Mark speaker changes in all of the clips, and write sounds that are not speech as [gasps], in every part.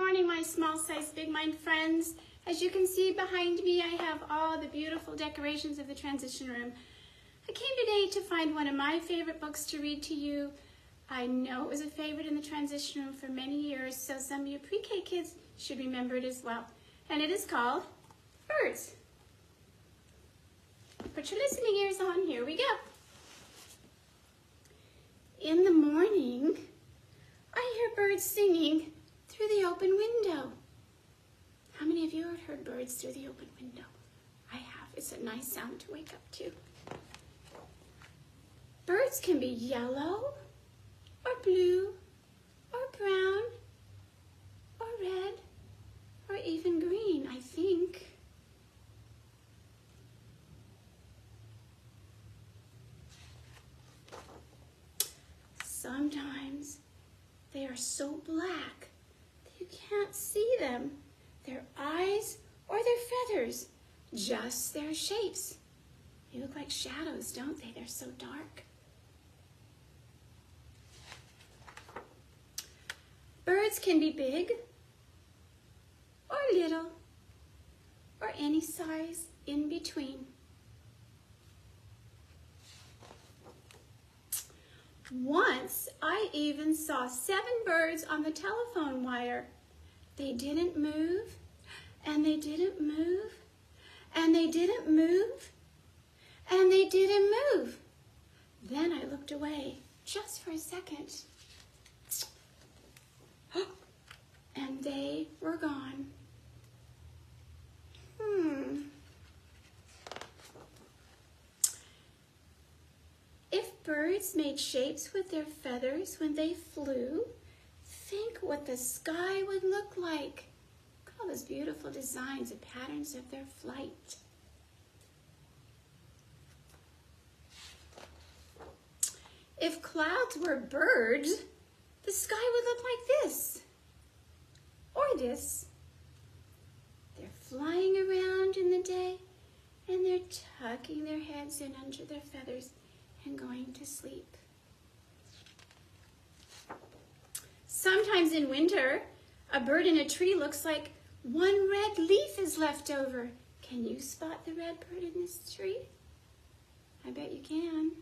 Speaker 1: morning, my small size big mind friends. As you can see behind me, I have all the beautiful decorations of the transition room. I came today to find one of my favorite books to read to you. I know it was a favorite in the transition room for many years, so some of you pre-K kids should remember it as well. And it is called Birds. Put your listening ears on, here we go. In the morning, I hear birds singing through the open window. How many of you have heard birds through the open window? I have. It's a nice sound to wake up to. Birds can be yellow, or blue, or brown, or red, or even green, I think. Sometimes they are so black you can't see them, their eyes or their feathers, just their shapes. They look like shadows, don't they? They're so dark. Birds can be big or little or any size in between. Once I even saw seven birds on the telephone wire. They didn't move and they didn't move and they didn't move and they didn't move. Then I looked away just for a second [gasps] and they were gone. Hmm. Birds made shapes with their feathers when they flew, think what the sky would look like. Look at all those beautiful designs and patterns of their flight. If clouds were birds, the sky would look like this or this. They're flying around in the day and they're tucking their heads in under their feathers and going to sleep. Sometimes in winter, a bird in a tree looks like one red leaf is left over. Can you spot the red bird in this tree? I bet you can.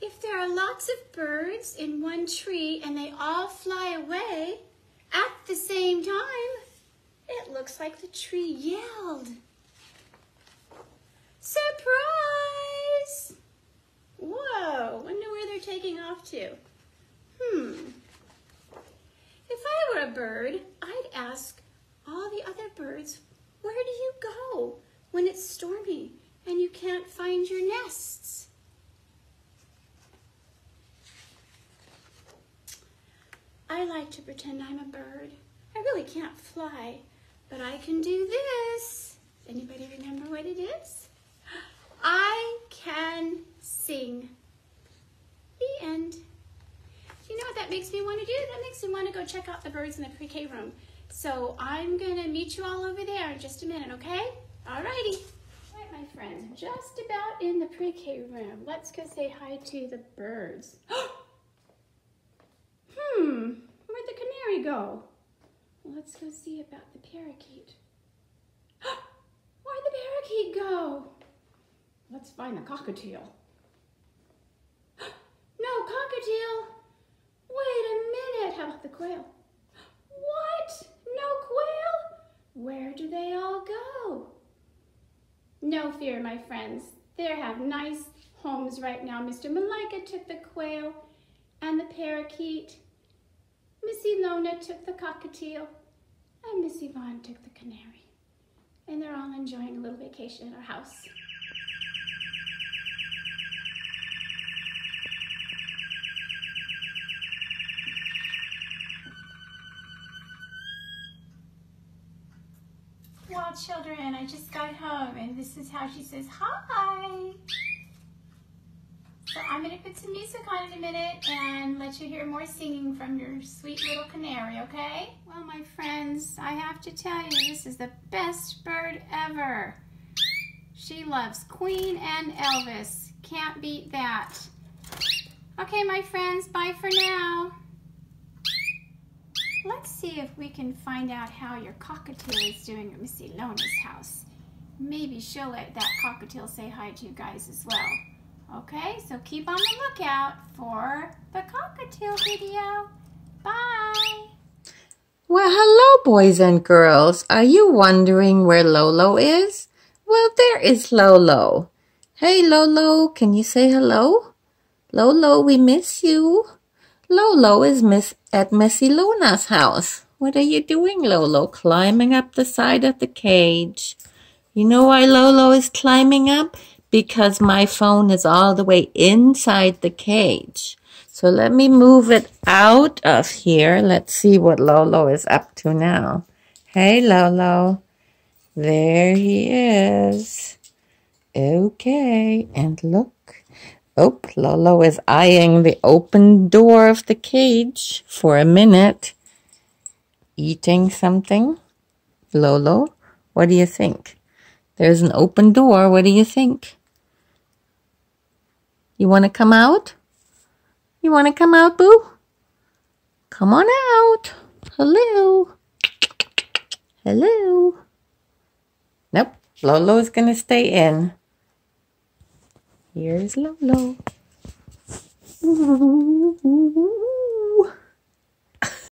Speaker 1: If there are lots of birds in one tree and they all fly away at the same time, it looks like the tree yelled. Surprise! Whoa, wonder where they're taking off to. Hmm. If I were a bird, I'd ask all the other birds, where do you go when it's stormy and you can't find your nests? I like to pretend I'm a bird. I really can't fly, but I can do this. Anybody remember what it is? I can sing. The end. You know what that makes me want to do? That makes me want to go check out the birds in the pre-K room. So I'm going to meet you all over there in just a minute, okay? Alrighty. All right, my friends, just about in the pre-K room. Let's go say hi to the birds. [gasps] hmm, where'd the canary go? Let's go see about the parakeet. [gasps] Where'd the parakeet go? Let's find the cockatiel. [gasps] no cockatiel. Wait a minute. How about the quail? [gasps] What? No quail? Where do they all go? No fear, my friends. They have nice homes right now. Mr. Malika took the quail and the parakeet. Missy Lona took the cockatiel and Miss Yvonne took the canary. And they're all enjoying a little vacation at our house. Well, children, I just got home and this is how she says hi. I'm going to put some music on in a minute and let you hear more singing from your sweet little canary, okay? Well, my friends, I have to tell you, this is the best bird ever. She loves Queen and Elvis. Can't beat that. Okay, my friends, bye for now. Let's see if we can find out how your cockatiel is doing at Missy Lona's house. Maybe she'll let that cockatiel say hi to you guys as well. Okay, so keep on the lookout for the cockatiel video. Bye!
Speaker 2: Well, hello, boys and girls. Are you wondering where Lolo is? Well, there is Lolo. Hey, Lolo, can you say hello? Lolo, we miss you. Lolo is miss at Missy Luna's house. What are you doing, Lolo? Climbing up the side of the cage. You know why Lolo is climbing up? Because my phone is all the way inside the cage. So let me move it out of here. Let's see what Lolo is up to now. Hey, Lolo. There he is. Okay, and look. Oh, Lolo is eyeing the open door of the cage for a minute. Eating something. Lolo, what do you think? There's an open door. What do you think? You want to come out? You want to come out, Boo? Come on out. Hello. Hello. Nope. Lolo's going to stay in. Here's Lolo. [laughs]